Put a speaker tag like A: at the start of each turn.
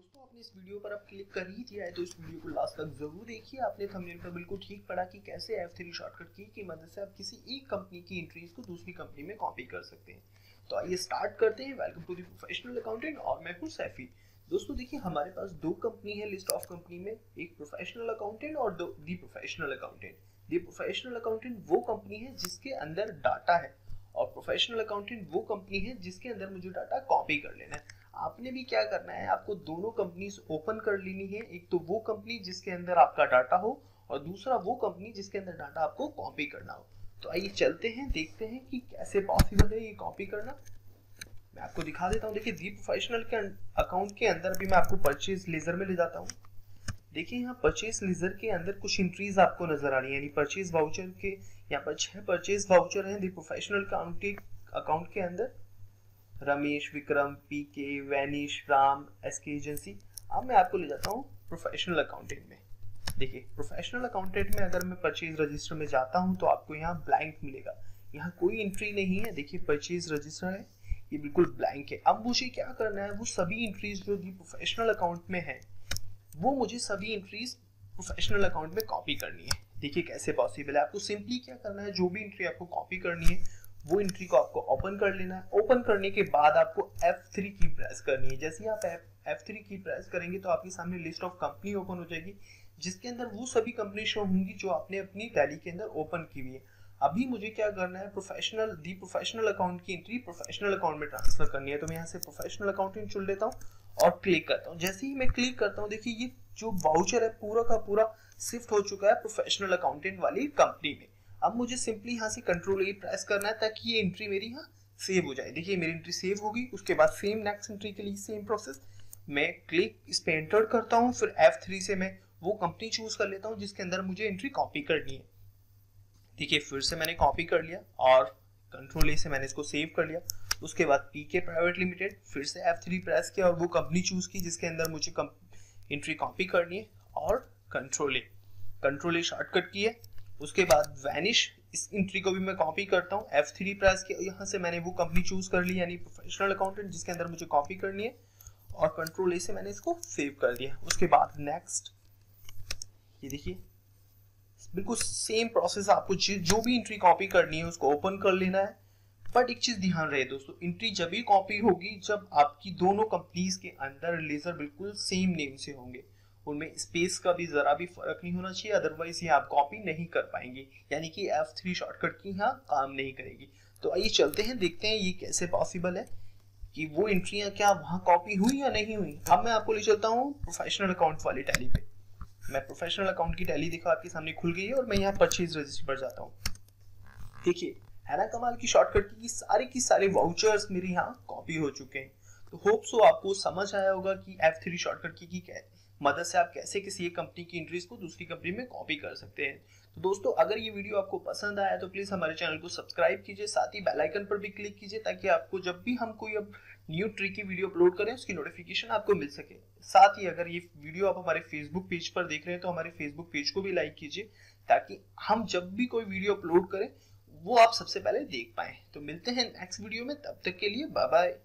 A: दोस्तों, आपने इस वीडियो पर अब क्लिक कर ही दिया है तो इस वीडियो को लास्ट तक ज़रूर देखिए। आपने थंबनेल पर बिल्कुल ठीक पढ़ा कि कैसे F3 शॉर्टकट की की मदद से आप किसी एक कंपनी की एंट्रीज को दूसरी कंपनी में कॉपी कर सकते हैं। तो आइए स्टार्ट करते हैं। Welcome to the professional accountant और मैं हूँ सैफी दोस्तों, देखिए, हमारे पास दो कंपनी है लिस्ट ऑफ़ कंपनी में, एक प्रोफेशनल अकाउंटेंट और दो the professional accountant the professional accountant वो कंपनी है जिसके अंदर डाटा है और प्रोफेशनल अकाउंटेंट वो कंपनी है जिसके अंदर मुझे डाटा कॉपी कर लेना है। आपने भी क्या करना है? आपको दोनों कंपनीज़ ओपन कर लेनी है। एक तो वो कंपनी जिसके अंदर आपका डाटा हो और दूसरा वो कंपनी जिसके अंदर डाटा आपको कॉपी करना हो। तो आइए चलते हैं, देखते हैं कि कैसे पॉसिबल है ये कॉपी करना। मैं आपको दिखा देता हूँ। देखिए दी प्रोफेशनल के अकाउंट के अंदर भी मैं आपको परचेज लेजर में ले जाता हूँ। देखिए, यहाँ परचेज लेजर के अंदर कुछ इंट्रीज आपको नज़र आ रही है। परचेज वाउचर के यहाँ पर छह परचेज वाउचर हैं दी प्रोफेशनल अकाउंट के अंदर। रमेश विक्रम पी के वैनिश राम एस के एजेंसी अब मैं आपको ले जाता हूँ प्रोफेशनल अकाउंटेंट में। देखिए प्रोफेशनल अकाउंटेंट में अगर मैं परचेज रजिस्टर में जाता हूँ तो आपको यहाँ ब्लैंक मिलेगा। यहाँ कोई एंट्री नहीं है। देखिए परचेज रजिस्टर है। ये बिल्कुल ब्लैंक है। अब मुझे क्या करना है? वो सभी एंट्रीज जो दी प्रोफेशनल अकाउंट में है, वो मुझे सभी एंट्रीज प्रोफेशनल अकाउंट में कॉपी करनी है। देखिए, कैसे पॉसिबल है? आपको सिंपली क्या करना है? जो भी एंट्री आपको कॉपी करनी है वो एंट्री को आपको ओपन कर लेना है। ओपन करने के बाद आपको F3 की प्रेस करनी है। जैसे ही आप F3 की प्रेस करेंगे तो आपके सामने लिस्ट ऑफ़ कंपनी ओपन हो जाएगी, जिसके अंदर वो सभी कंपनी शो होंगी जो आपने अपनी टैली के अंदर ओपन की हुई है। अभी मुझे क्या करना है? प्रोफेशनल दी प्रोफेशनल अकाउंट की एंट्री प्रोफेशनल अकाउंट में ट्रांसफ़र करनी है। तो मैं यहाँ से प्रोफेशनल अकाउंटिंग चुन लेता हूँ और क्लिक करता हूँ। जैसे ही मैं क्लिक करता हूँ, देखिए ये जो वाउचर है पूरा का पूरा शिफ्ट हो चुका है प्रोफेशनल अकाउंटेंट वाली कंपनी में। अब मुझे सिंपली यहाँ से कंट्रोल ए प्रेस करना है ताकि ये एंट्री मेरी यहाँ सेव हो जाए। देखिए, मेरी एंट्री सेव होगी, उसके बाद सेम नेक्स्ट एंट्री के लिए सेम प्रोसेस मैं क्लिक इस पर एंटर करता हूँ, फिर F3 से मैं वो कंपनी चूज़ कर लेता हूँ जिसके अंदर मुझे एंट्री कॉपी करनी है। देखिए, फिर से मैंने कॉपी कर लिया और कंट्रोल ए से मैंने इसको सेव कर लिया। उसके बाद पी के प्राइवेट लिमिटेड फिर से एफ़ थ्री प्रेस किया और वो कंपनी चूज़ की जिसके अंदर मुझे एंट्री कॉपी करनी है और control A control A shortcut की है। उसके बाद वैनिश इस एंट्री को भी मैं कॉपी करता हूँ। एफ़ थ्री प्रेस के, यहाँ से मैंने वो कंपनी चूज़ कर ली, यानी प्रोफेशनल अकाउंटेंट जिसके अंदर मुझे कॉपी करनी है। और कंट्रोल ए से मैंने इसको सेव कर दिया। उसके बाद नेक्स्ट ये देखिए। बिल्कुल सेम प्रोसेस आपको जो भी इंट्री कॉपी करनी है, उसको ओपन कर लेना है। बट एक चीज़ ध्यान रहे दोस्तों इंट्री जब भी कॉपी होगी, जब आपकी दोनों कंपनीज़ के अंदर लेजर बिल्कुल सेम नेम से होंगे। उनमें स्पेस का भी जरा भी फ़र्क नहीं होना चाहिए अदरवाइज़ ये आप कॉपी नहीं कर पाएँगे। यानी कि एफ़ थ्री शॉर्टकट की यहाँ काम नहीं करेगी। तो आइए चलते हैं, देखते हैं ये कैसे पॉसिबल है कि वो एंट्रियाँ क्या वहाँ कॉपी हुई या नहीं हुई। अब मैं आपको ले चलता हूँ प्रोफेशनल अकाउंट वाली टैली पे। मैं प्रोफेशनल अकाउंट की टैली देखा, आपके सामने खुल गई है और मैं यहाँ परचेज रजिस्टर पर जाता हूँ। देखिए हैना कमाल की शॉर्टकट की सारे की सारे वाउचर्स मेरे यहाँ कॉपी हो चुके हैं। तो होप सो आपको समझ आया होगा कि एफ़ थ्री शॉर्टकट की, की मदद से आप कैसे किसी एक कंपनी की एंट्रीज को दूसरी कंपनी में कॉपी कर सकते हैं। तो दोस्तों अगर ये वीडियो आपको पसंद आया तो प्लीज़ हमारे चैनल को सब्सक्राइब कीजिए साथ ही बेल आइकन पर भी क्लिक कीजिए ताकि आपको जब भी हम कोई अब न्यू ट्रिक की वीडियो अपलोड करें उसकी नोटिफिकेशन आपको मिल सके। साथ ही अगर ये वीडियो आप हमारे फेसबुक पेज पर देख रहे हैं तो हमारे फेसबुक पेज को भी लाइक कीजिए ताकि हम जब भी कोई वीडियो अपलोड करें वो आप सबसे पहले देख पाए। तो मिलते हैं नेक्स्ट वीडियो में तब तक के लिए बाय बाय